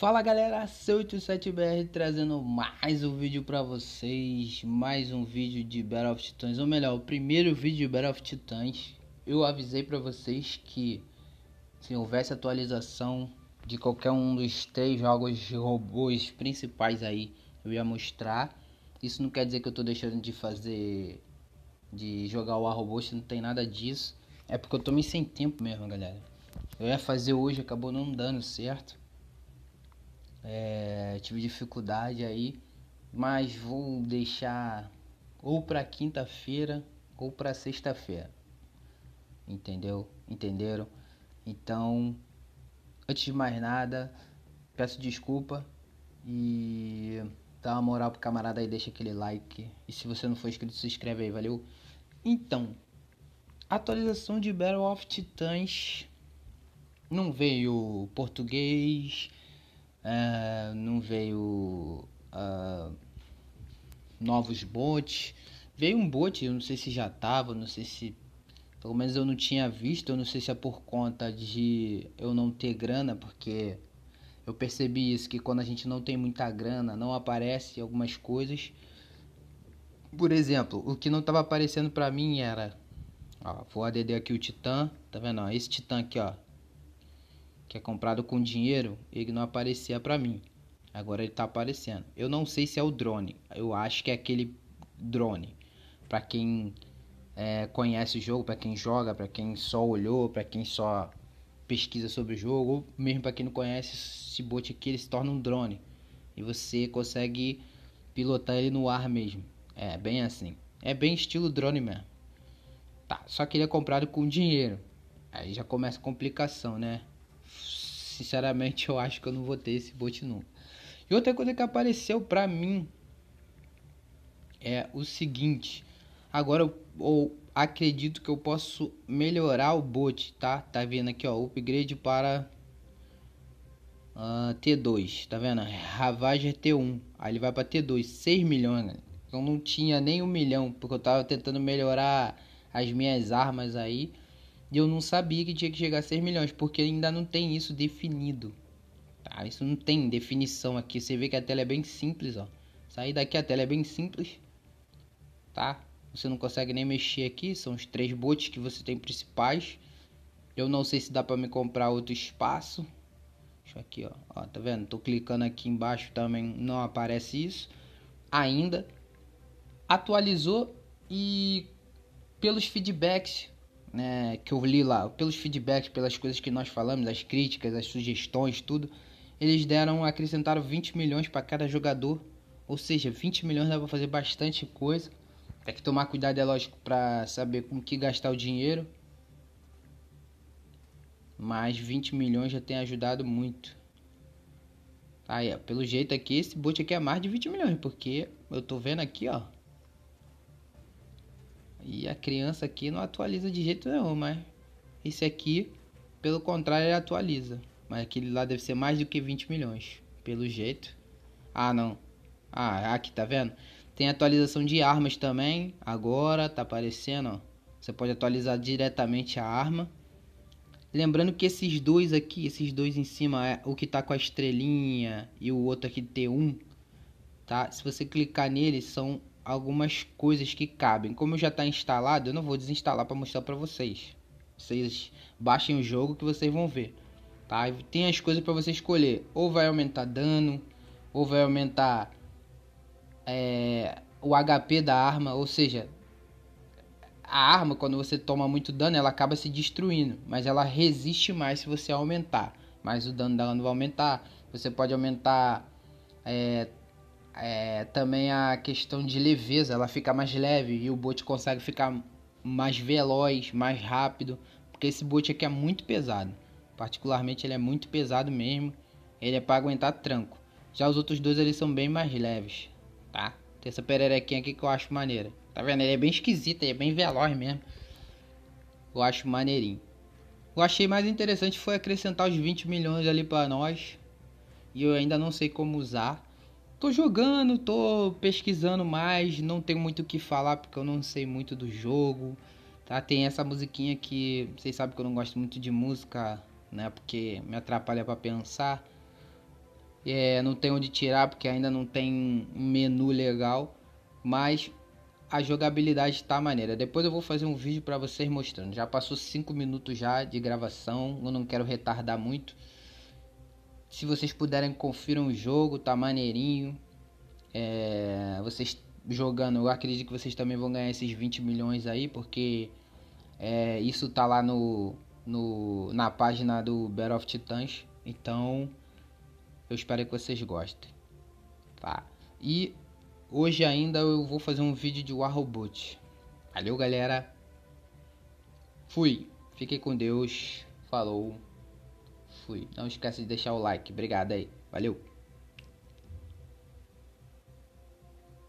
Fala galera, C87BR trazendo mais um vídeo pra vocês, mais um vídeo de Battle of Titans, ou melhor, o primeiro vídeo de Battle of Titans. Eu avisei pra vocês que se houvesse atualização de qualquer um dos três jogos de robôs principais aí, eu ia mostrar. Isso não quer dizer que eu tô deixando de fazer, de jogar o Arrobost, não tem nada disso. É porque eu tô meio sem tempo mesmo, galera. Eu ia fazer hoje, acabou não dando certo. É, tive dificuldade aí, mas vou deixar ou para quinta-feira ou para sexta-feira. Entendeu? Entenderam? Então, antes de mais nada, peço desculpa e dá uma moral pro camarada aí, deixa aquele like. E se você não for inscrito, se inscreve aí, valeu? Então, atualização de Battle of Titans não veio português é, não veio uh, novos bots. Veio um bot, eu não sei se já tava, não sei se. Pelo menos eu não tinha visto, eu não sei se é por conta de eu não ter grana, porque eu percebi isso, que quando a gente não tem muita grana, não aparece algumas coisas. Por exemplo, o que não estava aparecendo para mim era. Ó, vou ADD aqui o Titã, tá vendo? Ó, esse Titã aqui, ó que é comprado com dinheiro, ele não aparecia para mim. Agora ele tá aparecendo. Eu não sei se é o drone. Eu acho que é aquele drone. Para quem é, conhece o jogo, para quem joga, para quem só olhou, para quem só pesquisa sobre o jogo, ou mesmo para quem não conhece, esse bot aqui ele se torna um drone. E você consegue pilotar ele no ar mesmo. É bem assim. É bem estilo drone mesmo. Tá, só que ele é comprado com dinheiro. Aí já começa a complicação, né? Sinceramente eu acho que eu não vou ter esse bot nunca. E outra coisa que apareceu pra mim é o seguinte. Agora eu, eu acredito que eu posso melhorar o bot, tá? Tá vendo aqui, ó, upgrade para uh, ah, T2, tá vendo? Ravager T1, aí ele vai para T2, 6 milhões. Né? Eu não tinha nem um milhão, porque eu tava tentando melhorar as minhas armas aí. E eu não sabia que tinha que chegar a 6 milhões, porque ainda não tem isso definido. Tá? Isso não tem definição aqui. Você vê que a tela é bem simples, ó. Sair daqui a tela é bem simples. Tá? Você não consegue nem mexer aqui, são os três bots que você tem principais. Eu não sei se dá para me comprar outro espaço. Deixa aqui, ó. ó. Tá vendo? Tô clicando aqui embaixo também, não aparece isso ainda. Atualizou e pelos feedbacks né, que eu li lá, pelos feedbacks, pelas coisas que nós falamos, as críticas, as sugestões, tudo, eles deram, acrescentaram 20 milhões para cada jogador. Ou seja, 20 milhões dá para fazer bastante coisa. Tem que tomar cuidado, é lógico, para saber com que gastar o dinheiro. Mas 20 milhões já tem ajudado muito. Aí, ó, pelo jeito aqui, esse boot aqui é mais de 20 milhões, porque eu tô vendo aqui, ó. E a criança aqui não atualiza de jeito nenhum, mas esse aqui, pelo contrário, ele atualiza. Mas aquele lá deve ser mais do que 20 milhões, pelo jeito. Ah, não. Ah, aqui tá vendo? Tem atualização de armas também. Agora tá aparecendo, ó. Você pode atualizar diretamente a arma. Lembrando que esses dois aqui, esses dois em cima, é o que tá com a estrelinha e o outro aqui T1, tá? Se você clicar neles, são algumas coisas que cabem. Como já está instalado, eu não vou desinstalar para mostrar para vocês. Vocês baixem o jogo que vocês vão ver. Tá? Tem as coisas para você escolher. Ou vai aumentar dano, ou vai aumentar é, o HP da arma. Ou seja, a arma quando você toma muito dano, ela acaba se destruindo, mas ela resiste mais se você aumentar. Mas o dano dela não vai aumentar. Você pode aumentar é, é, também a questão de leveza, ela fica mais leve e o boot consegue ficar mais veloz, mais rápido, porque esse boot aqui é muito pesado. Particularmente ele é muito pesado mesmo, ele é para aguentar tranco. Já os outros dois eles são bem mais leves, tá? Tem essa pererequinha aqui que eu acho maneira. Tá vendo? Ele é bem esquisito, ele é bem veloz mesmo. Eu acho maneirinho. Eu achei mais interessante foi acrescentar os 20 milhões ali para nós. E eu ainda não sei como usar. Tô jogando, tô pesquisando mais, não tenho muito o que falar porque eu não sei muito do jogo. Tá? Tem essa musiquinha que vocês sabem que eu não gosto muito de música, né? Porque me atrapalha para pensar. É, não tem onde tirar porque ainda não tem um menu legal, mas a jogabilidade está maneira. Depois eu vou fazer um vídeo para vocês mostrando. Já passou 5 minutos já de gravação, eu não quero retardar muito. Se vocês puderem confiram o jogo, tá maneirinho. É, vocês jogando, eu acredito que vocês também vão ganhar esses 20 milhões aí, porque é, isso tá lá no, no na página do Battle of Titans. Então, eu espero que vocês gostem. Tá? E hoje ainda eu vou fazer um vídeo de War Robot. Valeu, galera. Fui. Fiquem com Deus. Falou. Não esquece de deixar o like. Obrigado aí. Valeu.